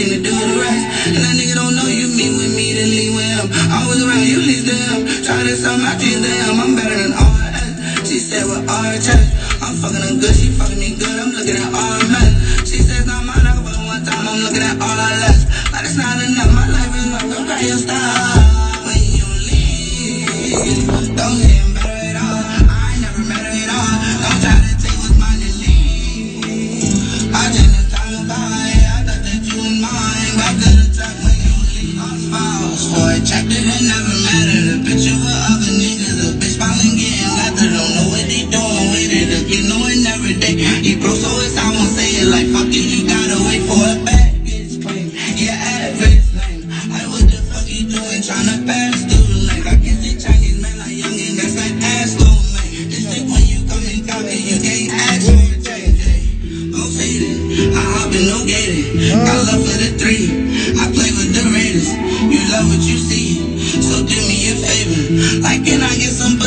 ass. And that nigga don't know you meet with me to leave with him. Always around you, leave them. Try to sell my dreams to him. I'm better than that. She said with chest. I'm fucking her good, she fucking me good. I'm looking at all you gotta wait for a bad claim. Yeah, average lame. Like, what the fuck you doing trying to pass through the lane? I can see tracking man like young and that's like ass slow, man. This ain't when you come and copy, you can't ask for a change. Don't say it. I hop and don't get it. I love for the three. I play with the Raiders. You love what you see. So do me a favor. Like, can I get some?